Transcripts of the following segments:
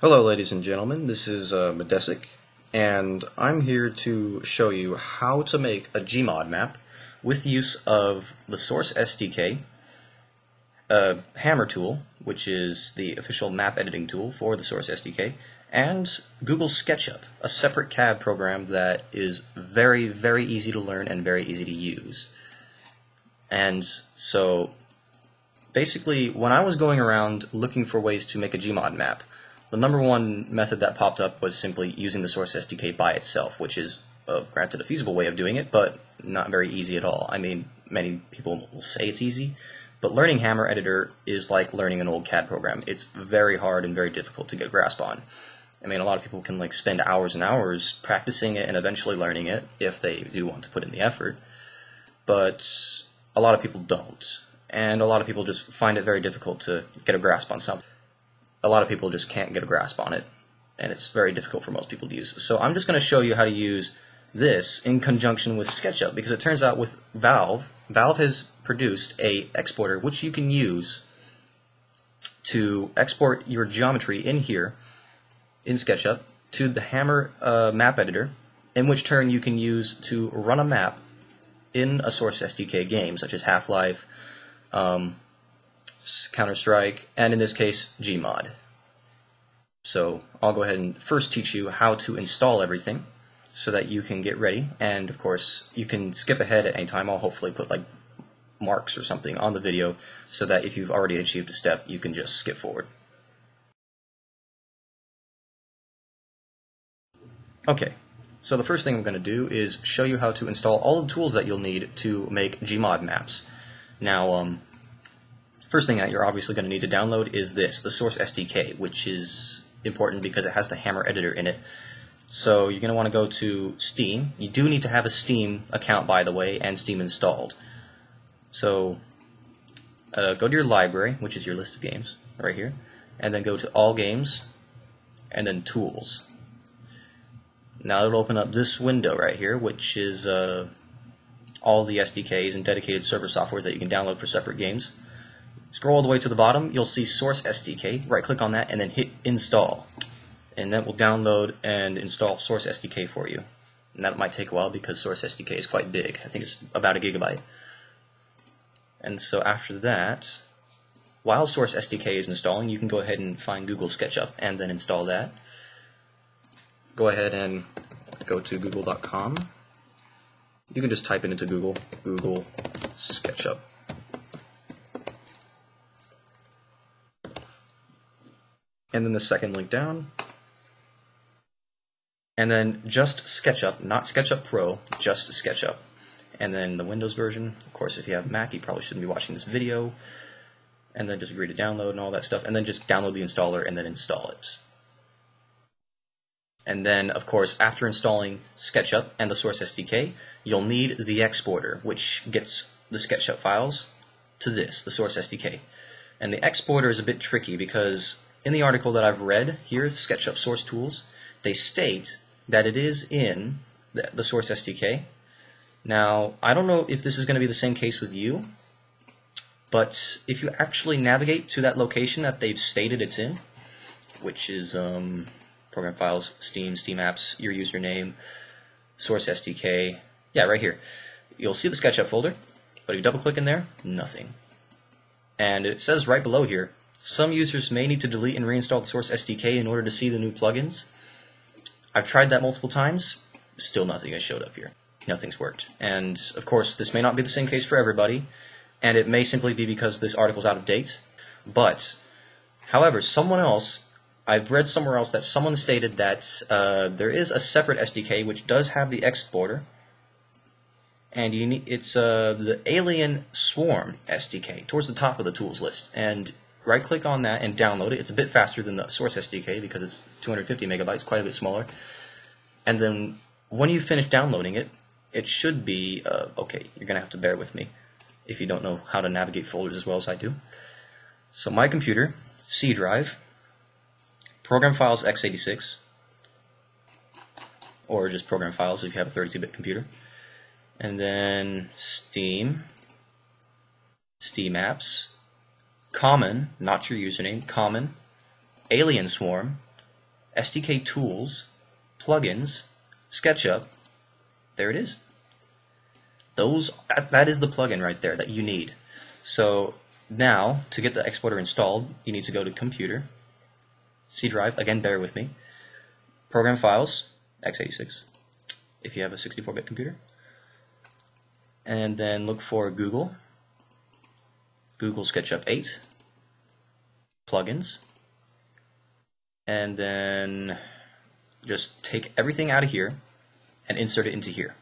Hello ladies and gentlemen, this is uh, Medessec, and I'm here to show you how to make a Gmod map with the use of the Source SDK, a Hammer tool, which is the official map editing tool for the Source SDK, and Google SketchUp, a separate CAD program that is very, very easy to learn and very easy to use. And so, basically, when I was going around looking for ways to make a Gmod map, the number one method that popped up was simply using the Source SDK by itself, which is, uh, granted, a feasible way of doing it, but not very easy at all. I mean, many people will say it's easy, but learning Hammer Editor is like learning an old CAD program. It's very hard and very difficult to get a grasp on. I mean, a lot of people can like spend hours and hours practicing it and eventually learning it if they do want to put in the effort, but a lot of people don't, and a lot of people just find it very difficult to get a grasp on something a lot of people just can't get a grasp on it, and it's very difficult for most people to use. So I'm just going to show you how to use this in conjunction with SketchUp, because it turns out with Valve, Valve has produced a exporter which you can use to export your geometry in here, in SketchUp, to the Hammer uh, map editor, in which turn you can use to run a map in a Source SDK game, such as Half-Life, um, Counter-Strike, and in this case, Gmod. So I'll go ahead and first teach you how to install everything so that you can get ready. And of course, you can skip ahead at any time. I'll hopefully put like marks or something on the video so that if you've already achieved a step, you can just skip forward. Okay, so the first thing I'm going to do is show you how to install all the tools that you'll need to make Gmod maps. Now, um, First thing that you're obviously going to need to download is this, the Source SDK, which is important because it has the Hammer editor in it. So you're going to want to go to Steam. You do need to have a Steam account, by the way, and Steam installed. So uh, go to your library, which is your list of games, right here, and then go to All Games, and then Tools. Now it'll open up this window right here, which is uh, all the SDKs and dedicated server softwares that you can download for separate games. Scroll all the way to the bottom, you'll see Source SDK. Right click on that and then hit Install. And that will download and install Source SDK for you. And that might take a while because Source SDK is quite big. I think it's about a gigabyte. And so after that, while Source SDK is installing, you can go ahead and find Google SketchUp and then install that. Go ahead and go to google.com. You can just type it into Google, Google SketchUp. And then the second link down. And then just SketchUp, not SketchUp Pro, just SketchUp. And then the Windows version, of course, if you have Mac, you probably shouldn't be watching this video. And then just agree to download and all that stuff. And then just download the installer and then install it. And then, of course, after installing SketchUp and the Source SDK, you'll need the exporter, which gets the SketchUp files to this, the Source SDK. And the exporter is a bit tricky because in the article that I've read here, SketchUp Source Tools, they state that it is in the, the Source SDK. Now, I don't know if this is going to be the same case with you, but if you actually navigate to that location that they've stated it's in, which is um, Program Files, Steam, Steam Apps, your username, Source SDK, yeah, right here. You'll see the SketchUp folder, but if you double click in there, nothing. And it says right below here, some users may need to delete and reinstall the Source SDK in order to see the new plugins. I've tried that multiple times, still nothing has showed up here. Nothing's worked. And of course, this may not be the same case for everybody, and it may simply be because this article's out of date. But, however, someone else, I've read somewhere else that someone stated that uh, there is a separate SDK which does have the exporter, and you need, it's uh, the Alien Swarm SDK towards the top of the tools list. And right click on that and download it. It's a bit faster than the source SDK because it's 250 megabytes, quite a bit smaller. And then when you finish downloading it, it should be, uh, okay, you're going to have to bear with me if you don't know how to navigate folders as well as I do. So my computer, C drive, program files x86, or just program files if you have a 32-bit computer, and then Steam, Steam apps, common, not your username, common, alien swarm, SDK Tools, Plugins, SketchUp. There it is. Those that is the plugin right there that you need. So now to get the exporter installed, you need to go to Computer, C Drive. Again, bear with me. Program Files, x86. If you have a 64-bit computer, and then look for Google, Google SketchUp 8, plugins, and then just take everything out of here and insert it into here.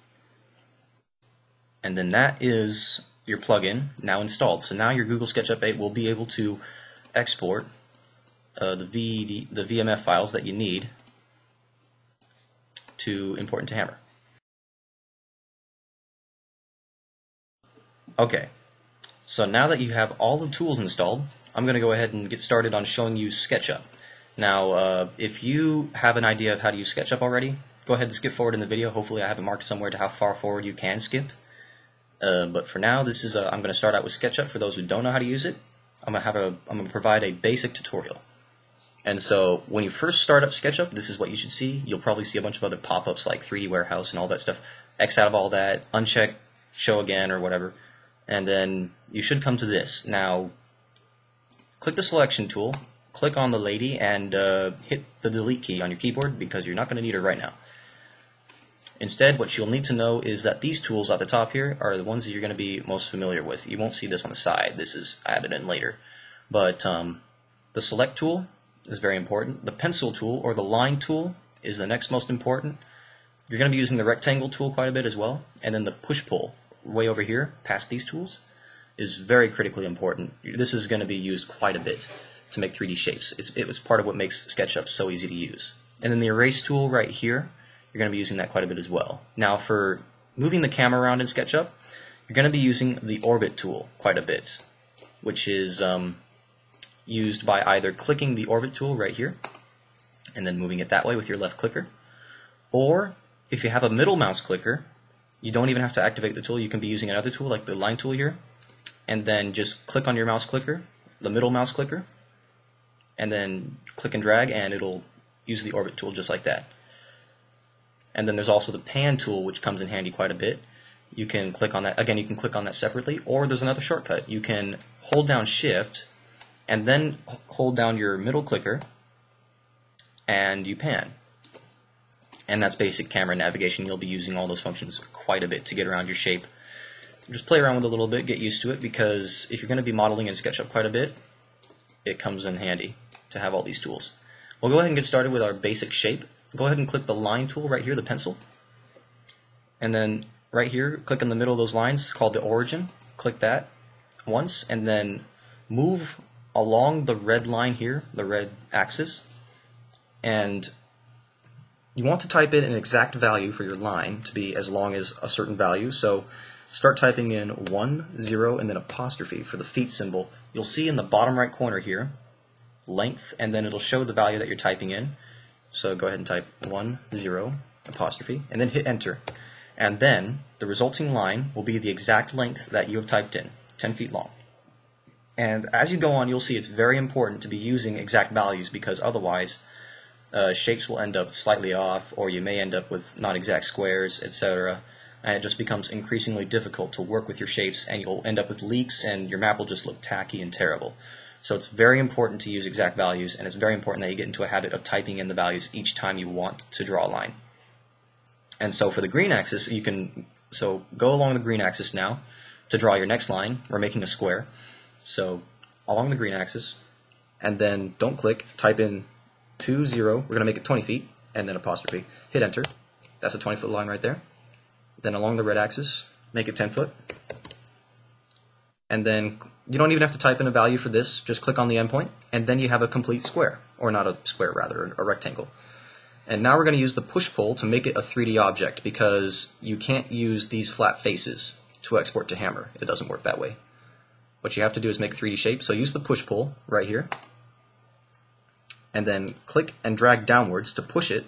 And then that is your plugin now installed. So now your Google SketchUp 8 will be able to export uh, the, VD, the VMF files that you need to import into Hammer. Okay, so now that you have all the tools installed, I'm going to go ahead and get started on showing you SketchUp. Now, uh, if you have an idea of how to use SketchUp already, go ahead and skip forward in the video. Hopefully I have it marked somewhere to how far forward you can skip. Uh, but for now, this is a, I'm going to start out with SketchUp for those who don't know how to use it. I'm going to have a I'm going to provide a basic tutorial. And so when you first start up SketchUp, this is what you should see. You'll probably see a bunch of other pop-ups like 3D Warehouse and all that stuff. X out of all that, uncheck, show again or whatever and then you should come to this. Now, click the selection tool, click on the lady, and uh, hit the delete key on your keyboard because you're not going to need her right now. Instead, what you'll need to know is that these tools at the top here are the ones that you're going to be most familiar with. You won't see this on the side. This is added in later. But um, the select tool is very important. The pencil tool or the line tool is the next most important. You're going to be using the rectangle tool quite a bit as well. And then the push-pull way over here, past these tools, is very critically important. This is going to be used quite a bit to make 3D shapes. It's, it was part of what makes SketchUp so easy to use. And then the erase tool right here, you're going to be using that quite a bit as well. Now for moving the camera around in SketchUp, you're going to be using the orbit tool quite a bit, which is um, used by either clicking the orbit tool right here and then moving it that way with your left clicker, or if you have a middle mouse clicker, you don't even have to activate the tool. You can be using another tool like the line tool here, and then just click on your mouse clicker, the middle mouse clicker, and then click and drag, and it'll use the orbit tool just like that. And then there's also the pan tool, which comes in handy quite a bit. You can click on that, again, you can click on that separately, or there's another shortcut. You can hold down shift, and then hold down your middle clicker, and you pan and that's basic camera navigation. You'll be using all those functions quite a bit to get around your shape. Just play around with it a little bit, get used to it, because if you're going to be modeling in SketchUp quite a bit, it comes in handy to have all these tools. We'll go ahead and get started with our basic shape. Go ahead and click the line tool right here, the pencil. And then right here, click in the middle of those lines called the origin. Click that once, and then move along the red line here, the red axis, and you want to type in an exact value for your line to be as long as a certain value. So start typing in 1, 0, and then apostrophe for the feet symbol. You'll see in the bottom right corner here, length, and then it'll show the value that you're typing in. So go ahead and type 1, 0, apostrophe, and then hit enter. And then the resulting line will be the exact length that you have typed in, 10 feet long. And as you go on, you'll see it's very important to be using exact values because otherwise uh, shapes will end up slightly off, or you may end up with not exact squares, etc. And it just becomes increasingly difficult to work with your shapes, and you'll end up with leaks, and your map will just look tacky and terrible. So it's very important to use exact values, and it's very important that you get into a habit of typing in the values each time you want to draw a line. And so for the green axis, you can so go along the green axis now to draw your next line. We're making a square. So along the green axis, and then don't click, type in 2, 0. We're going to make it 20 feet, and then apostrophe. Hit enter. That's a 20 foot line right there. Then along the red axis, make it 10 foot. And then you don't even have to type in a value for this. Just click on the endpoint, and then you have a complete square. Or not a square, rather, a rectangle. And now we're going to use the push-pull to make it a 3D object because you can't use these flat faces to export to Hammer. It doesn't work that way. What you have to do is make 3D shape. So use the push-pull right here and then click and drag downwards to push it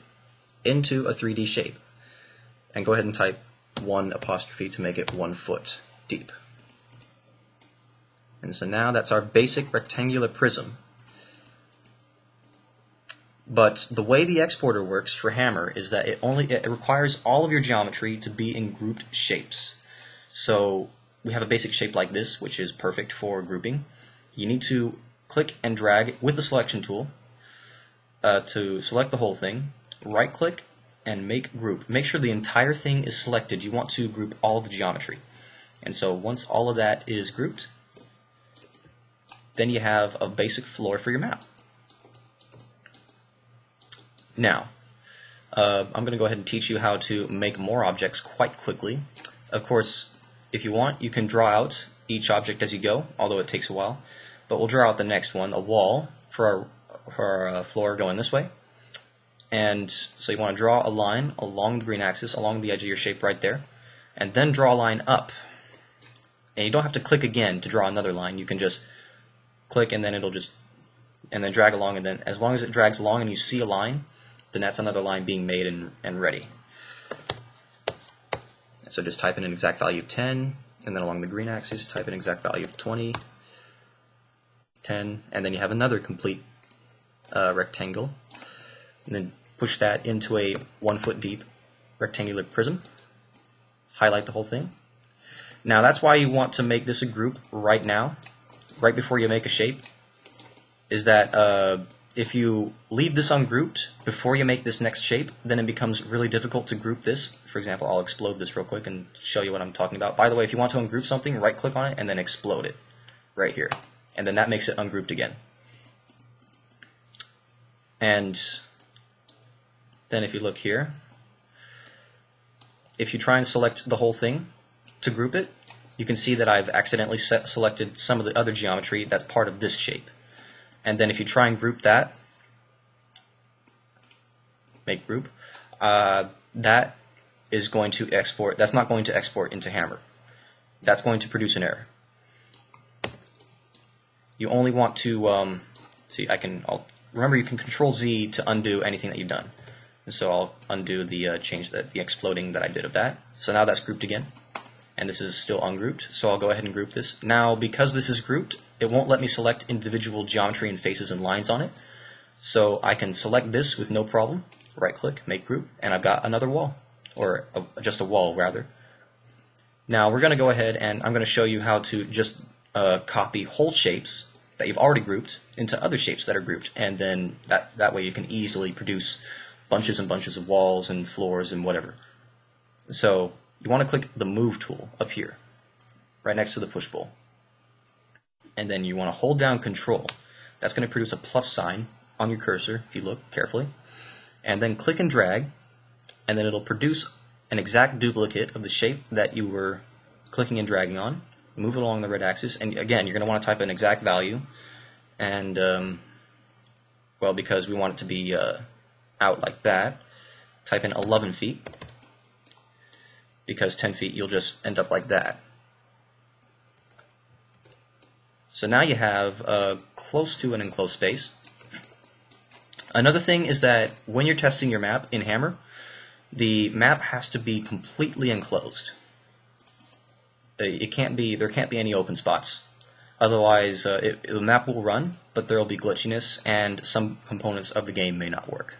into a 3D shape. And go ahead and type 1 apostrophe to make it 1 foot deep. And so now that's our basic rectangular prism. But the way the exporter works for Hammer is that it only it requires all of your geometry to be in grouped shapes. So we have a basic shape like this, which is perfect for grouping. You need to click and drag with the selection tool uh, to select the whole thing. Right click and make group. Make sure the entire thing is selected. You want to group all the geometry. And so once all of that is grouped, then you have a basic floor for your map. Now, uh, I'm going to go ahead and teach you how to make more objects quite quickly. Of course, if you want, you can draw out each object as you go, although it takes a while. But we'll draw out the next one, a wall for our, for our uh, floor going this way. And so you want to draw a line along the green axis, along the edge of your shape right there, and then draw a line up. And you don't have to click again to draw another line. You can just click and then it'll just, and then drag along, and then as long as it drags along and you see a line, then that's another line being made and, and ready. So just type in an exact value of 10, and then along the green axis, type in exact value of 20, 10, and then you have another complete uh, rectangle. And then push that into a one foot deep rectangular prism. Highlight the whole thing. Now that's why you want to make this a group right now, right before you make a shape, is that uh, if you leave this ungrouped before you make this next shape, then it becomes really difficult to group this. For example, I'll explode this real quick and show you what I'm talking about. By the way, if you want to ungroup something, right click on it and then explode it right here. And then that makes it ungrouped again. And then if you look here, if you try and select the whole thing to group it, you can see that I've accidentally set, selected some of the other geometry that's part of this shape and then if you try and group that, make group, uh, that is going to export, that's not going to export into Hammer. That's going to produce an error. You only want to, um, see, I can, I'll, remember you can control Z to undo anything that you've done. And so I'll undo the uh, change, that the exploding that I did of that. So now that's grouped again. And this is still ungrouped, so I'll go ahead and group this. Now, because this is grouped, it won't let me select individual geometry and faces and lines on it. So I can select this with no problem, right click, make group, and I've got another wall, or a, just a wall rather. Now we're going to go ahead and I'm going to show you how to just uh, copy whole shapes that you've already grouped into other shapes that are grouped, and then that, that way you can easily produce bunches and bunches of walls and floors and whatever. So you want to click the Move tool up here, right next to the push pull and then you want to hold down control. That's going to produce a plus sign on your cursor if you look carefully. And then click and drag, and then it'll produce an exact duplicate of the shape that you were clicking and dragging on. Move it along the red axis, and again, you're going to want to type an exact value. And, um, well, because we want it to be uh, out like that, type in 11 feet. Because 10 feet, you'll just end up like that. So now you have uh, close to an enclosed space. Another thing is that when you're testing your map in Hammer, the map has to be completely enclosed. It can't be there can't be any open spots. Otherwise, uh, it, the map will run, but there will be glitchiness, and some components of the game may not work.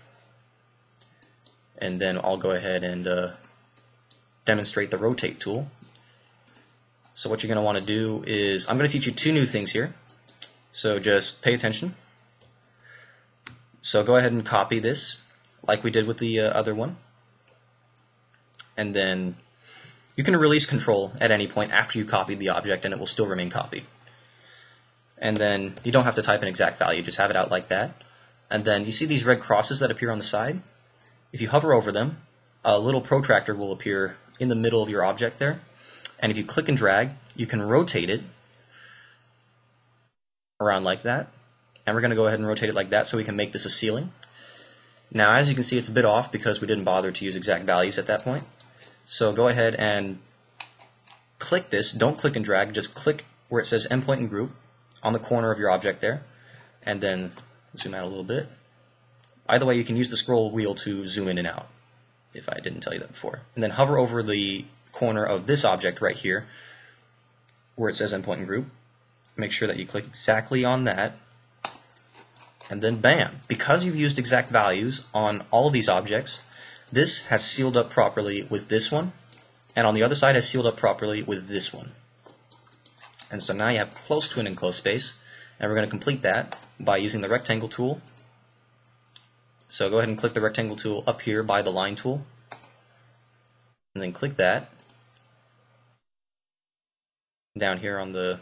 And then I'll go ahead and uh, demonstrate the rotate tool. So what you're going to want to do is, I'm going to teach you two new things here. So just pay attention. So go ahead and copy this, like we did with the uh, other one. And then you can release control at any point after you copied the object and it will still remain copied. And then you don't have to type an exact value, just have it out like that. And then you see these red crosses that appear on the side? If you hover over them, a little protractor will appear in the middle of your object there and if you click and drag, you can rotate it around like that. And we're going to go ahead and rotate it like that so we can make this a ceiling. Now, as you can see, it's a bit off because we didn't bother to use exact values at that point. So go ahead and click this. Don't click and drag. Just click where it says endpoint and group on the corner of your object there. And then zoom out a little bit. By the way, you can use the scroll wheel to zoom in and out, if I didn't tell you that before. And then hover over the corner of this object right here where it says endpoint and group. Make sure that you click exactly on that And then bam, because you've used exact values on all of these objects, this has sealed up properly with this one, and on the other side has sealed up properly with this one. And so now you have close to an enclosed space, and we're going to complete that by using the rectangle tool. So go ahead and click the rectangle tool up here by the line tool, and then click that down here on the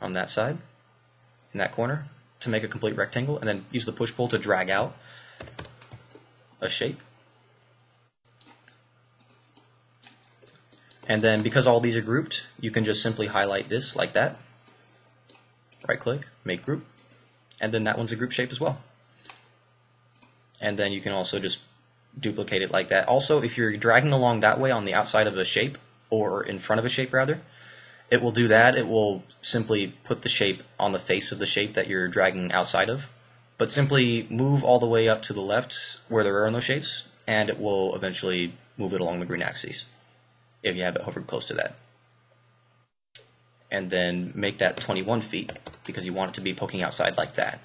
on that side in that corner to make a complete rectangle and then use the push pull to drag out a shape. And then because all these are grouped you can just simply highlight this like that. Right click make group. And then that one's a group shape as well. And then you can also just duplicate it like that. Also if you're dragging along that way on the outside of a shape or in front of a shape rather, it will do that. It will simply put the shape on the face of the shape that you're dragging outside of. But simply move all the way up to the left where there are no shapes, and it will eventually move it along the green axis if you have it hovered close to that. And then make that 21 feet because you want it to be poking outside like that.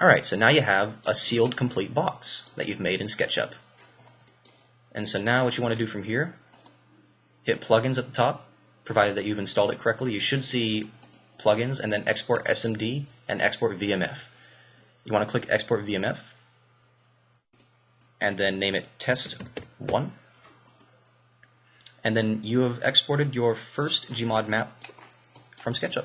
Alright, so now you have a sealed complete box that you've made in SketchUp. And so now what you want to do from here, hit plugins at the top, provided that you've installed it correctly. You should see plugins and then export SMD and export VMF. You want to click export VMF and then name it test 1. And then you have exported your first Gmod map from SketchUp.